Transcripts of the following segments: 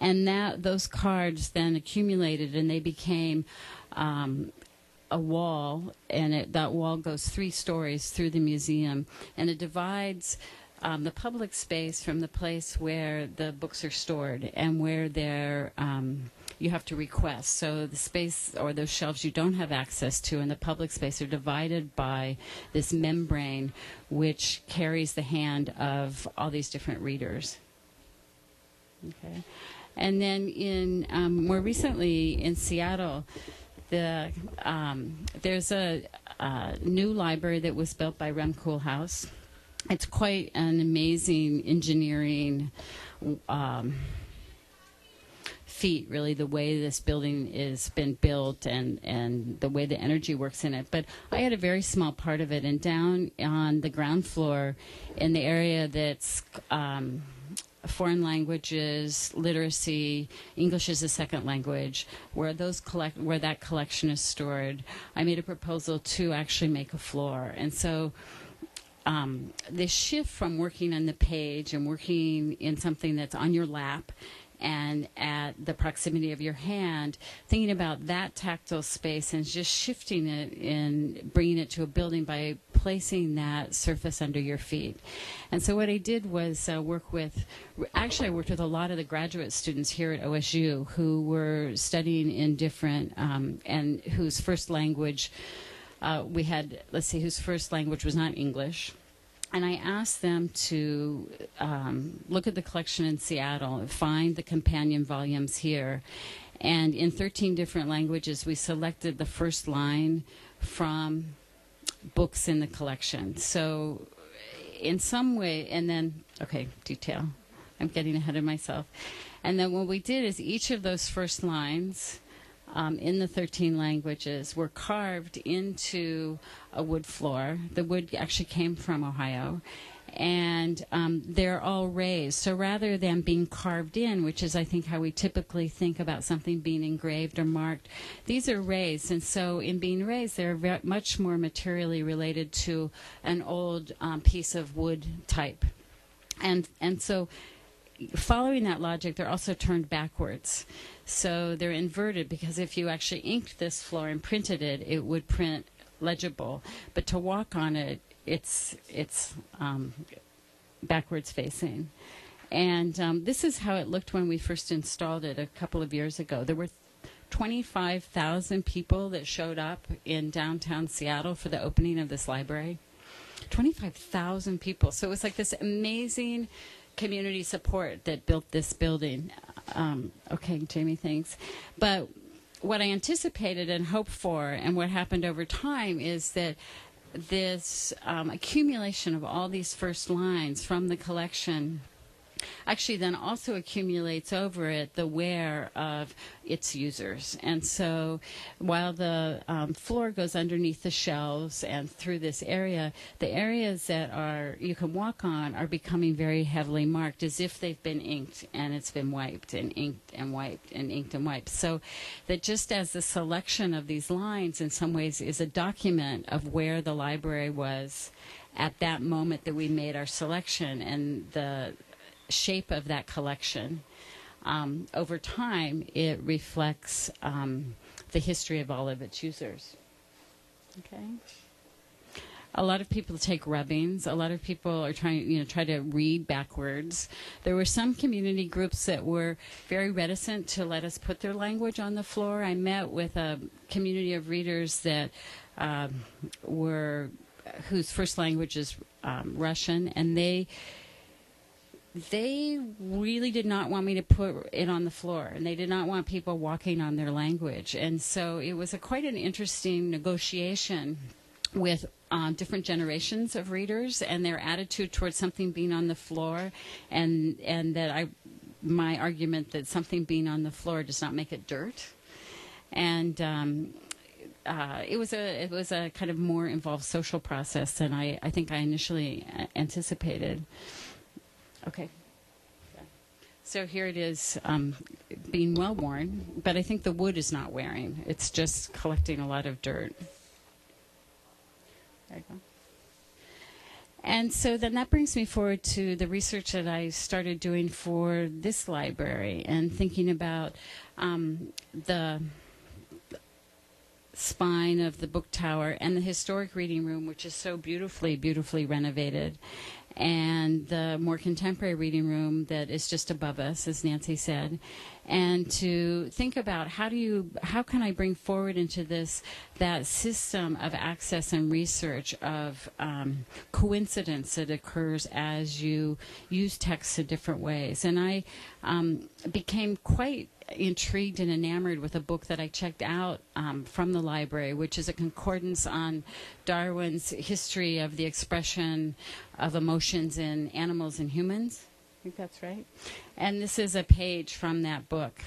and that those cards then accumulated and they became um, a wall, and it, that wall goes three stories through the museum, and it divides um, the public space from the place where the books are stored and where they're um, you have to request. So the space or those shelves you don't have access to in the public space are divided by this membrane, which carries the hand of all these different readers. Okay, and then in um, more recently in Seattle the um, there's a, a, new library that was built by Rem Koolhaas. It's quite an amazing engineering um, feat, really, the way this building is been built and and the way the energy works in it. But I had a very small part of it, and down on the ground floor, in the area that's um, foreign languages, literacy, English as a second language, where those collect where that collection is stored. I made a proposal to actually make a floor, and so. Um, the shift from working on the page and working in something that's on your lap and at the proximity of your hand, thinking about that tactile space and just shifting it and bringing it to a building by placing that surface under your feet. And so what I did was uh, work with, actually, I worked with a lot of the graduate students here at OSU who were studying in different, um, and whose first language, uh, we had, let's see, whose first language was not English and I asked them to um, look at the collection in Seattle, find the companion volumes here. And in 13 different languages, we selected the first line from books in the collection. So, in some way, and then, okay, detail. I'm getting ahead of myself. And then what we did is each of those first lines um, in the 13 languages were carved into a wood floor. The wood actually came from Ohio. And um, they're all raised. So rather than being carved in, which is, I think, how we typically think about something being engraved or marked, these are raised. And so, in being raised, they're very, much more materially related to an old um, piece of wood type. And, and so, following that logic, they're also turned backwards. So they're inverted because if you actually inked this floor and printed it, it would print legible. But to walk on it, it's it's um, backwards facing. And um, this is how it looked when we first installed it a couple of years ago. There were 25,000 people that showed up in downtown Seattle for the opening of this library. 25,000 people. So it was like this amazing community support that built this building. Um, okay, Jamie, thanks. But what I anticipated and hoped for, and what happened over time, is that this um, accumulation of all these first lines from the collection actually then also accumulates over it the wear of its users. And so while the um, floor goes underneath the shelves and through this area, the areas that are you can walk on are becoming very heavily marked as if they've been inked and it's been wiped and inked and wiped and inked and wiped. So that just as the selection of these lines in some ways is a document of where the library was at that moment that we made our selection and the shape of that collection. Um, over time, it reflects um, the history of all of its users. Okay. A lot of people take rubbings. A lot of people are trying, you know, try to read backwards. There were some community groups that were very reticent to let us put their language on the floor. I met with a community of readers that um, were whose first language is um, Russian, and they they really did not want me to put it on the floor and they did not want people walking on their language and so it was a quite an interesting negotiation with um, different generations of readers and their attitude towards something being on the floor and and that i my argument that something being on the floor does not make it dirt and um, uh, it was a it was a kind of more involved social process than I, I think I initially anticipated. Okay. So here it is um, being well worn, but I think the wood is not wearing. It's just collecting a lot of dirt. There you go. And so then that brings me forward to the research that I started doing for this library and thinking about um, the spine of the book tower and the historic reading room, which is so beautifully, beautifully renovated, and the more contemporary reading room that is just above us, as Nancy said, and to think about how do you how can I bring forward into this that system of access and research of um, coincidence that occurs as you use text in different ways, and I um, became quite intrigued and enamored with a book that I checked out um, from the library, which is a concordance on Darwin's history of the expression of emotions in animals and humans. I think that's right. And this is a page from that book.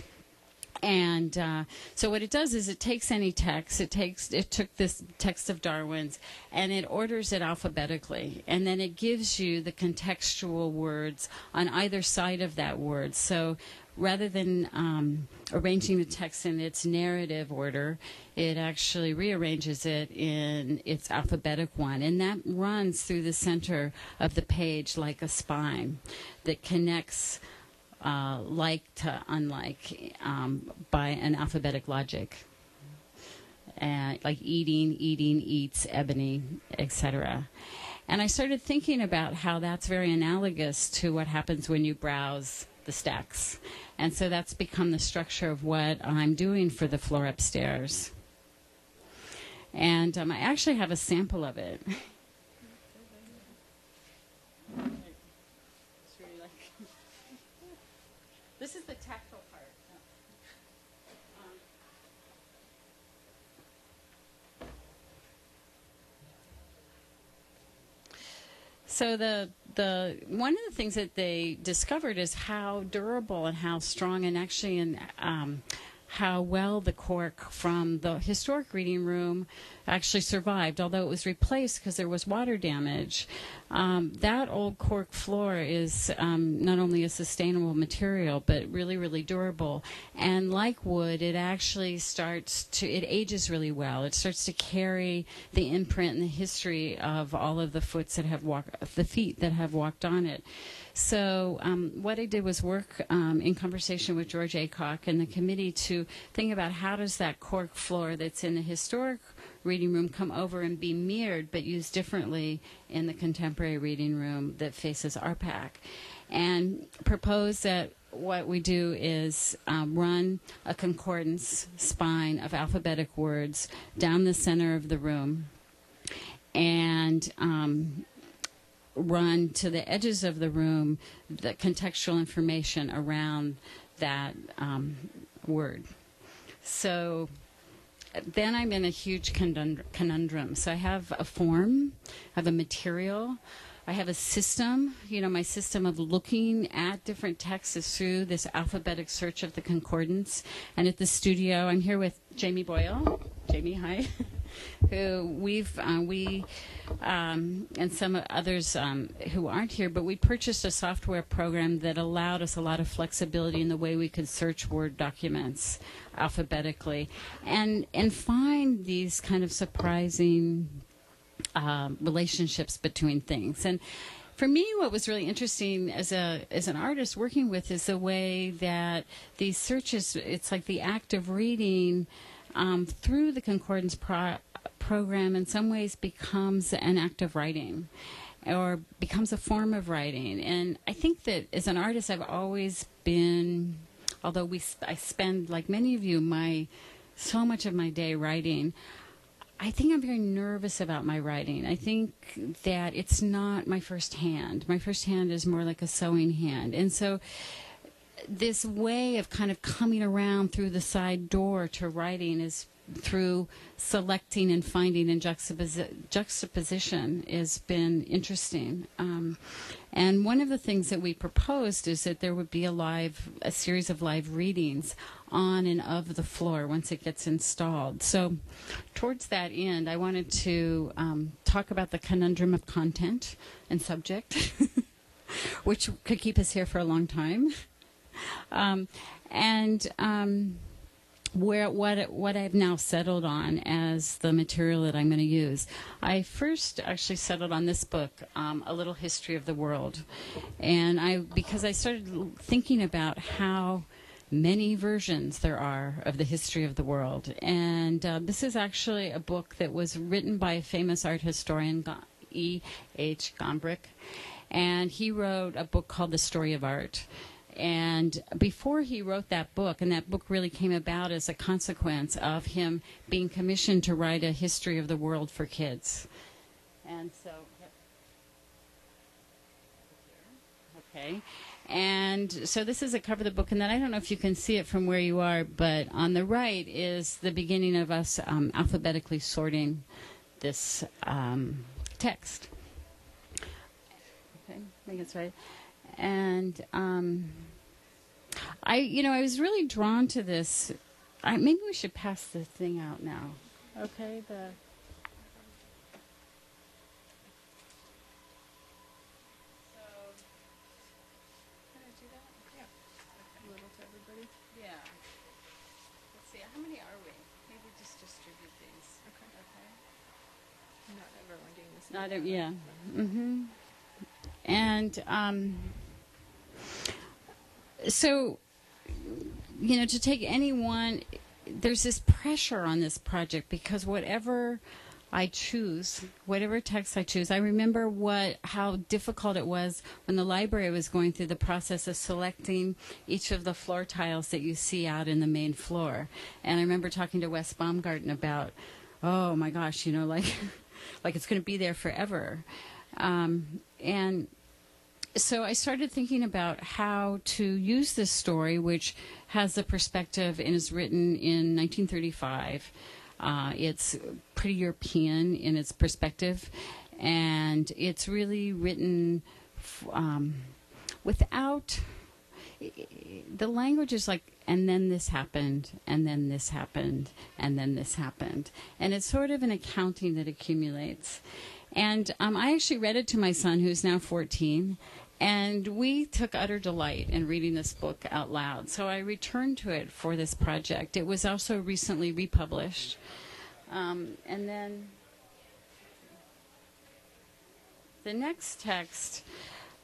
And uh, so what it does is it takes any text. It takes it took this text of Darwin's and it orders it alphabetically, and then it gives you the contextual words on either side of that word. So rather than um, arranging the text in its narrative order, it actually rearranges it in its alphabetic one. And that runs through the center of the page like a spine that connects uh, like to unlike um, by an alphabetic logic. And like eating, eating, eats, ebony, etc. And I started thinking about how that's very analogous to what happens when you browse the stacks. And so that's become the structure of what I'm doing for the floor upstairs. And um, I actually have a sample of it. this is the tactile part. So the the one of the things that they discovered is how durable and how strong and actually and um, how well the cork from the historic reading room actually survived, although it was replaced because there was water damage. Um, that old cork floor is um, not only a sustainable material, but really, really durable. And like wood, it actually starts to, it ages really well. It starts to carry the imprint and the history of all of the foots that have walked, the feet that have walked on it. So um, what I did was work um, in conversation with George Acock and the committee to think about how does that cork floor that's in the historic reading room come over and be mirrored but used differently in the contemporary reading room that faces RPAC. And propose that what we do is um, run a concordance spine of alphabetic words down the center of the room and um, run to the edges of the room the contextual information around that um, word. So then I'm in a huge conundrum. So I have a form, I have a material, I have a system. You know, my system of looking at different texts is through this alphabetic search of the concordance. And at the studio, I'm here with Jamie Boyle. Jamie, hi. who we've uh, we um, and some others um, who aren't here, but we purchased a software program that allowed us a lot of flexibility in the way we could search Word documents alphabetically, and and find these kind of surprising um, relationships between things and for me, what was really interesting as a as an artist working with is the way that these searches. It's like the act of reading um, through the concordance pro- program in some ways becomes an act of writing or becomes a form of writing. And I think that as an artist, I've always been, although we I spend like many of you my so much of my day writing. I think I'm very nervous about my writing. I think that it's not my first hand. My first hand is more like a sewing hand. And so this way of kind of coming around through the side door to writing is through selecting and finding and juxtaposition has been interesting. Um, and one of the things that we proposed is that there would be a live, a series of live readings on and of the floor once it gets installed. So, towards that end, I wanted to um, talk about the conundrum of content and subject, which could keep us here for a long time. Um, and um, where what what I've now settled on as the material that I'm going to use. I first actually settled on this book, um, A Little History of the World, and I because I started thinking about how many versions there are of the history of the world, and uh, this is actually a book that was written by a famous art historian, E. H. Gombrich, and he wrote a book called The Story of Art and before he wrote that book, and that book really came about as a consequence of him being commissioned to write a history of the world for kids. And so, okay. And so this is a cover of the book, and then I don't know if you can see it from where you are, but on the right is the beginning of us um, alphabetically sorting this um, text. Okay, I think it's right and um, I, you know, I was really drawn to this. I, maybe we should pass the thing out now. Okay, the. Yeah. Let's see. How many are we? Maybe just distribute these. Okay. Okay. Not everyone doing this. Not, a, yeah. Mm-hmm. And um, so, you know, to take anyone, there's this pressure on this project because whatever I choose, whatever text I choose, I remember what how difficult it was when the library was going through the process of selecting each of the floor tiles that you see out in the main floor. And I remember talking to Wes Baumgarten about, oh my gosh, you know, like like it's going to be there forever. Um, and so I started thinking about how to use this story, which has the perspective and is written in 1935. Uh, it's pretty European in its perspective, and it's really written um, without the language is like and then this happened and then this happened and then this happened and it's sort of an accounting that accumulates and um, i actually read it to my son who's now 14 and we took utter delight in reading this book out loud. So I returned to it for this project. It was also recently republished. Um, and then the next text,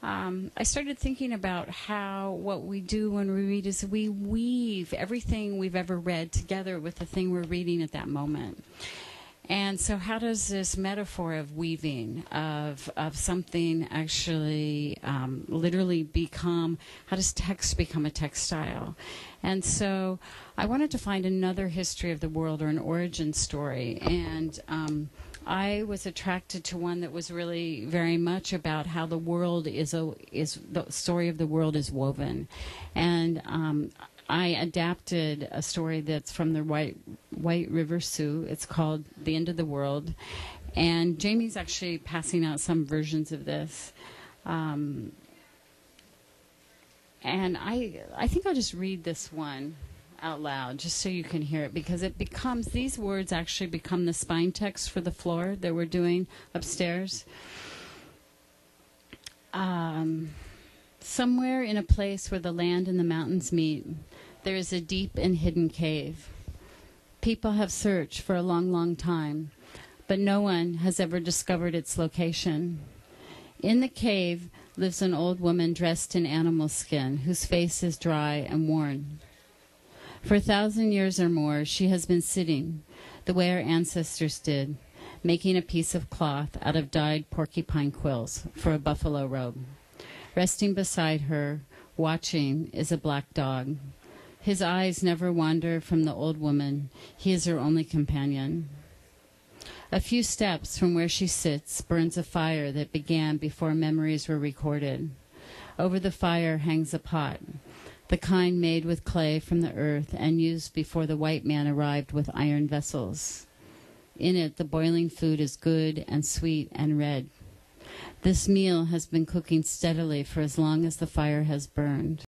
um, I started thinking about how what we do when we read is we weave everything we've ever read together with the thing we're reading at that moment. And so, how does this metaphor of weaving, of of something actually um, literally become? How does text become a textile? And so, I wanted to find another history of the world or an origin story. And um, I was attracted to one that was really very much about how the world is a is the story of the world is woven, and um, I adapted a story that's from the White White River Sioux. It's called The End of the World, and Jamie's actually passing out some versions of this. Um, and I I think I'll just read this one out loud just so you can hear it because it becomes these words actually become the spine text for the floor that we're doing upstairs. Um, somewhere in a place where the land and the mountains meet, there is a deep and hidden cave. People have searched for a long, long time, but no one has ever discovered its location. In the cave lives an old woman dressed in animal skin, whose face is dry and worn. For a thousand years or more, she has been sitting, the way our ancestors did, making a piece of cloth out of dyed porcupine quills for a buffalo robe. Resting beside her, watching, is a black dog. His eyes never wander from the old woman. He is her only companion. A few steps from where she sits burns a fire that began before memories were recorded. Over the fire hangs a pot, the kind made with clay from the earth and used before the white man arrived with iron vessels. In it, the boiling food is good and sweet and red. This meal has been cooking steadily for as long as the fire has burned.